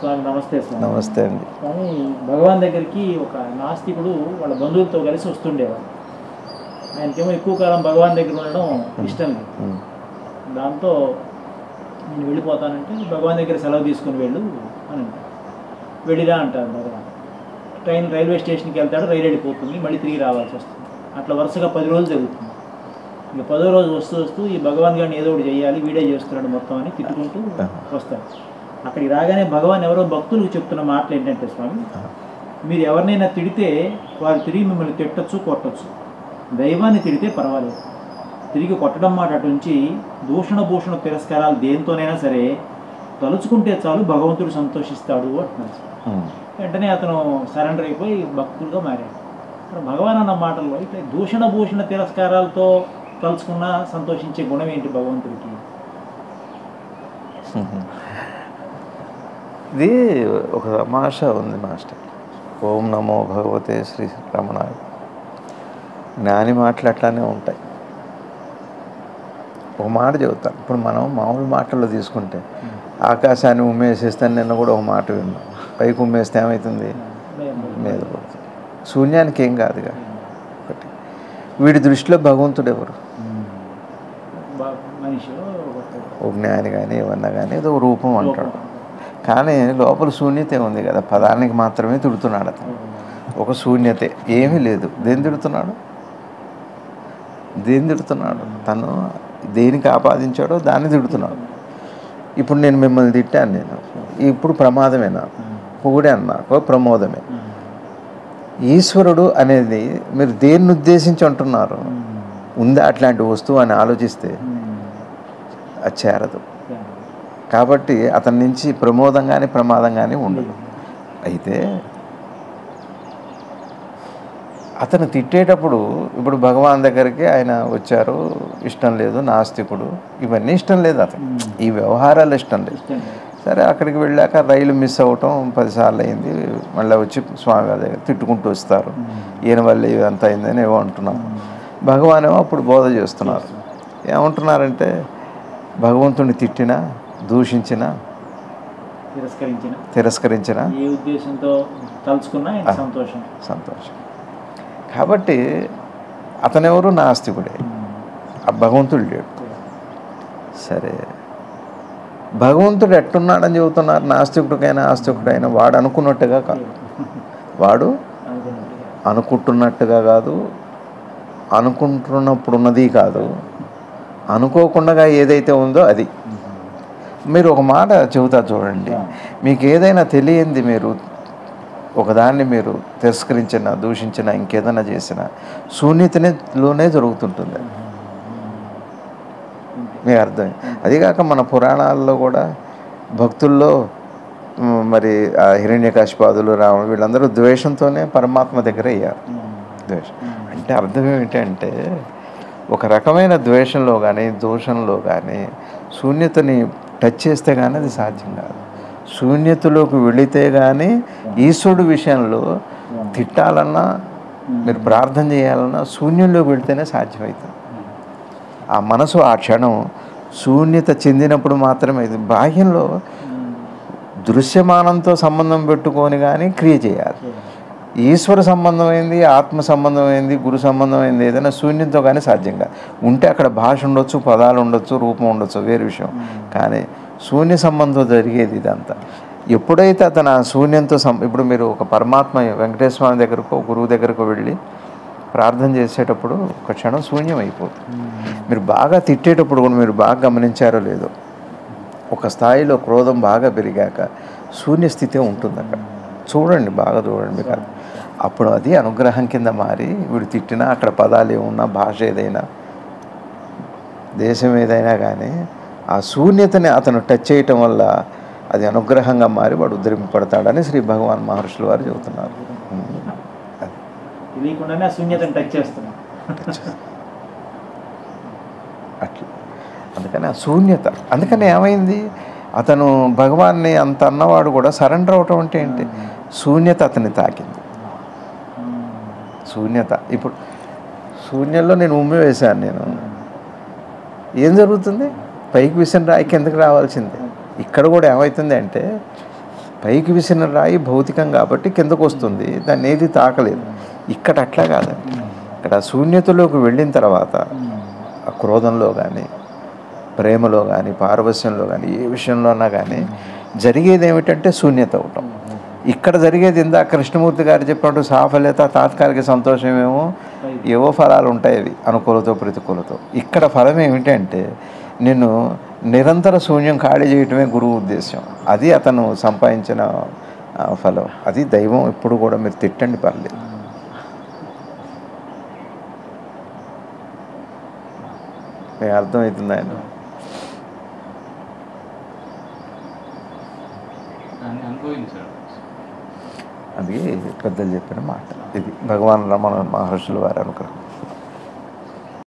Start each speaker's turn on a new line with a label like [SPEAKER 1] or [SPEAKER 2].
[SPEAKER 1] స్వామి నమస్తే
[SPEAKER 2] నమస్తే అండి.
[SPEAKER 1] స్వామి భగవాన్ దగ్గరికి ఒక నాస్తికుడు వాళ్ళ బంధువులతో కలిసి వస్తుండేవాడు ఆయనకేమో ఎక్కువ కాలం భగవాన్ దగ్గర ఉండడం ఇష్టం లేదు. దాంతో నేను వెళ్ళిపోతానంటే భగవాన్ దగ్గర సెలవు తీసుకుని వెళ్ళు అని వెళ్ళిరా అంటారు భగవాన్. ట్రైన్ రైల్వే స్టేషన్కి వెళ్తాడు రైలు వెళ్ళిపోతుంది మళ్ళీ తిరిగి రావాల్సి వస్తుంది. అట్లా వరుసగా పది రోజులు జరుగుతుంది. ఇక పదో రోజు వస్తూ వస్తూ ఈ భగవాన్ గారిని ఏదో ఒకటి చేయాలి వీడే చేస్తున్నాడు మొత్తం అని తిట్టుకుంటూ వస్తాడు. అక్కడికి రాగానే భగవాన్ ఎవరో భక్తులకు చెప్తున్న మాటలు ఏంటంటే స్వామి మీరు ఎవరినైనా తిడితే వారు తిరిగి మిమ్మల్ని తిట్టచ్చు కొట్టచ్చు. దైవాన్ని తిడితే పర్వాలేదు. తిరిగి కొట్టడం మాట అటు నుంచి దూషణ భూషణ తిరస్కారాలు దేంతోనైనా సరే తలుచుకుంటే చాలు భగవంతుడు సంతోషిస్తాడు అంటున్నారు. వెంటనే అతను సరెండర్ అయిపోయి భక్తులుగా మారాడు. మరి భగవాన్ అన్న మాటల్లో ఇట్లా దూషణ భూషణ తిరస్కారాలతో తలుచుకున్న సంతోషించే గుణం ఏంటి భగవంతుడికి?
[SPEAKER 2] ఇది ఒక తమాషా ఉంది మాస్టర్. ఓం నమో భగవతే శ్రీ రమణాయ. జ్ఞాని మాటలు అట్లానే ఉంటాయి. ఒక మాట చెబుతాను. ఇప్పుడు మనం మామూలు మాటల్లో తీసుకుంటే ఆకాశాన్ని ఉమ్మేసేస్తాను నిన్న కూడా ఒక మాట విన్నాం. పైకి ఉమ్మేస్తే ఏమవుతుంది మీద పడుతుంది. శూన్యానికి ఏం కాదుగా? ఒకటి. వీడి దృష్టిలో భగవంతుడు ఎవరు?
[SPEAKER 1] ఒక
[SPEAKER 2] జ్ఞాని కానీ ఏమన్నా కానీ ఏదో ఒక రూపం అంటాడు. కానీ లోపల శూన్యతే ఉంది కదా పదానికి మాత్రమే తిడుతున్నాడు అతను. ఒక శూన్యతే ఏమీ లేదు. దేని తిడుతున్నాడు? దేని తిడుతున్నాడు? తను దేనికి ఆపాదించాడో దాన్ని తిడుతున్నాడు. ఇప్పుడు నేను మిమ్మల్ని తిట్టాను నేను. ఇప్పుడు ప్రమాదమేనా? పొగిడే నాకు ప్రమోదమే. ఈశ్వరుడు అనేది మీరు దేన్ని ఉద్దేశించి అంటున్నారు? ఉందా అట్లాంటి వస్తువు అని ఆలోచిస్తే? అది చేరదు. కాబట్టి అతని నుంచి ప్రమోదం కానీ ప్రమాదం కానీ ఉండదు. అయితే అతను తిట్టేటప్పుడు ఇప్పుడు భగవాన్ దగ్గరికి ఆయన వచ్చారు ఇష్టం లేదు నాస్తికుడు ఇవన్నీ ఇష్టం లేదు అతను ఈ వ్యవహారాలు ఇష్టం లేదు. సరే అక్కడికి వెళ్ళాక రైలు మిస్ అవ్వటం పదిసార్లు అయింది మళ్ళీ వచ్చి స్వామి వారి దగ్గర తిట్టుకుంటూ వస్తారు. ఈయన వల్ల ఇదంతా అయిందని ఏమో అంటున్నారు. భగవాన్ ఏమో అప్పుడు బోధ చేస్తున్నారు. ఏమంటున్నారంటే భగవంతుని తిట్టినా దూషించినా?
[SPEAKER 1] తిరస్కరించిన?
[SPEAKER 2] తిరస్కరించినా?
[SPEAKER 1] ఏ ఉద్దేశంతో తలుచుకున్నా సంతోషం.
[SPEAKER 2] సంతోషం. కాబట్టి అతనెవరు? నాస్తికుడే ఆ భగవంతుడు లేడు. సరే. భగవంతుడు ఎట్టున్నాడని చెబుతున్నారు? నాస్తికుడికైనా ఆస్తికుడైనా వాడు అనుకున్నట్టుగా కాదు వాడు అనుకుంటున్నట్టుగా కాదు. అనుకుంటున్నప్పుడు ఉన్నది కాదు. అనుకోకుండా ఏదైతే ఉందో అది. మీరు ఒక మాట చెబుతా చూడండి. మీకు ఏదైనా తెలియంది మీరు ఒకదాన్ని మీరు తిరస్కరించిన దూషించిన ఇంకేదైనా చేసిన శూన్యతలోనే జరుగుతుంటుంది. మీకు అర్థం? అదిగాక మన పురాణాల్లో కూడా భక్తుల్లో మ్, మరి ఆ హిరణ్యకాశిపాదులు రావణుడు వీళ్ళందరూ ద్వేషంతోనే పరమాత్మ దగ్గర అయ్యారు. ద్వేషం. అంటే అర్థం ఏమిటంటే ఒక రకమైన ద్వేషంలో కానీ దోషంలో కానీ శూన్యతని టచ్ చేస్తే కానీ అది సాధ్యం కాదు. శూన్యతలోకి వెళితే కానీ ఈశ్వరుడు విషయంలో తిట్టాలన్నా మీరు ప్రార్థన చేయాలన్నా శూన్యంలోకి వెళితేనే సాధ్యమవుతుంది ఆ మనసు ఆ క్షణం శూన్యత చెందినప్పుడు మాత్రమే ఇది బాహ్యంలో దృశ్యమానంతో సంబంధం పెట్టుకొని కానీ క్రియ చేయాలి. ఈశ్వర సంబంధమైంది ఆత్మ సంబంధమైంది గురు సంబంధమైంది ఏదైనా శూన్యంతో కానీ సాధ్యం కాదు. ఉంటే అక్కడ భాష ఉండొచ్చు పదాలు ఉండొచ్చు రూపం ఉండొచ్చు వేరే విషయం. కానీ శూన్య సంబంధం జరిగేది ఇదంతా. ఎప్పుడైతే అతను ఆ శూన్యంతో సం ఇప్పుడు మీరు ఒక పరమాత్మ వెంకటేశ్వర స్వామి దగ్గరకు గురువు దగ్గరకు వెళ్ళి ప్రార్థన చేసేటప్పుడు ఒక క్షణం శూన్యం అయిపోతుంది మీరు బాగా తిట్టేటప్పుడు కూడా మీరు బాగా గమనించారో లేదో ఒక స్థాయిలో క్రోధం బాగా పెరిగాక శూన్యస్థితి ఉంటుంది అక్కడ చూడండి బాగా చూడండి మీకు అప్పుడు అది అనుగ్రహం కింద మారి వీడు తిట్టినా అక్కడ పదాలు ఏమున్నా భాష ఏదైనా దేశం ఏదైనా కానీ ఆ శూన్యతని అతను టచ్ చేయటం వల్ల అది అనుగ్రహంగా మారి వాడు ఉద్ధరింపబడతాడని శ్రీ భగవాన్ మహర్షులు వారు చెబుతున్నారు.
[SPEAKER 1] చేస్తున్నాం.
[SPEAKER 2] అట్లా. అందుకని ఆ శూన్యత. అందుకని ఏమైంది? అతను భగవాన్ని అంత అన్నవాడు కూడా సరెండర్ అవటం అంటే ఏంటి? శూన్యత అతన్ని తాకింది. శూన్యత. ఇప్పుడు శూన్యంలో నేను ఉమ్మి వేశాను నేను. ఏం జరుగుతుంది? పైకి విసిన రాయి కిందకి రావాల్సిందే. ఇక్కడ కూడా ఏమవుతుంది అంటే పైకి విసిన రాయి భౌతికం కాబట్టి కిందకు వస్తుంది. దాన్ని ఏది తాకలేదు. ఇక్కడ అట్లా కాదండి. ఇక్కడ శూన్యతలోకి వెళ్ళిన తర్వాత ఆ క్రోధంలో కానీ ప్రేమలో కానీ పారవస్యంలో కానీ ఏ విషయంలోనా కానీ జరిగేది ఏమిటంటే శూన్యత అవటం. ఇక్కడ జరిగేది ఇందాక కృష్ణమూర్తి గారు చెప్పినట్టు సాఫల్యత తాత్కాలిక సంతోషమేమో ఏవో ఫలాలు ఉంటాయి అవి అనుకూలతో ప్రతికూలతో. ఇక్కడ ఫలం ఏమిటంటే నిన్ను నిరంతర శూన్యం ఖాళీ చేయటమే గురువు ఉద్దేశం అది అతను సంపాదించిన ఫలం. అది దైవం ఎప్పుడు కూడా మీరు తిట్టండి పర్లేదు. మీకు అర్థమవుతుంది ఆయన
[SPEAKER 3] అనుభవించాడు
[SPEAKER 2] అది పెద్దలు చెప్పిన మాట. ఇది భగవాన్ రమణ మహర్షుల వారి అనుగ్రహం.